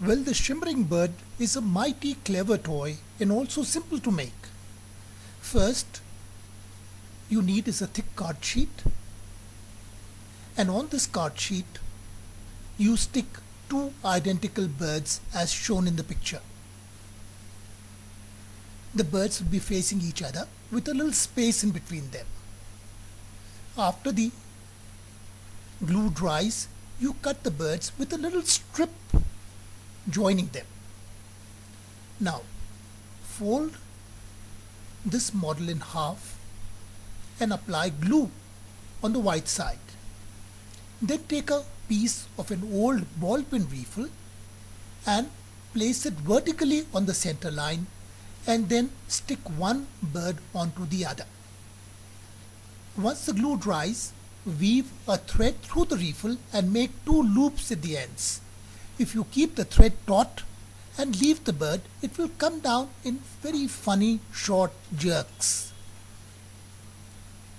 Well, the shimmering bird is a mighty clever toy and also simple to make. First, you need is a thick card sheet and on this card sheet you stick two identical birds as shown in the picture. The birds will be facing each other with a little space in between them. After the glue dries, you cut the birds with a little strip joining them. Now fold this model in half and apply glue on the white side. Then take a piece of an old ball pen refill and place it vertically on the center line and then stick one bird onto the other. Once the glue dries, weave a thread through the refill and make two loops at the ends. If you keep the thread taut and leave the bird, it will come down in very funny short jerks.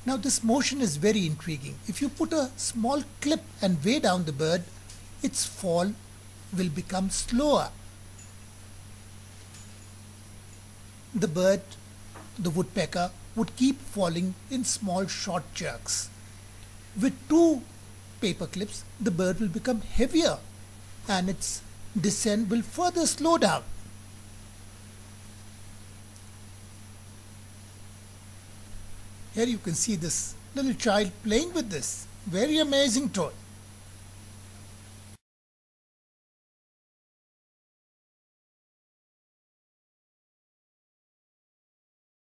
Now this motion is very intriguing. If you put a small clip and weigh down the bird, its fall will become slower. The bird, the woodpecker, would keep falling in small short jerks. With two paper clips, the bird will become heavier and its descent will further slow down. Here you can see this little child playing with this very amazing toy.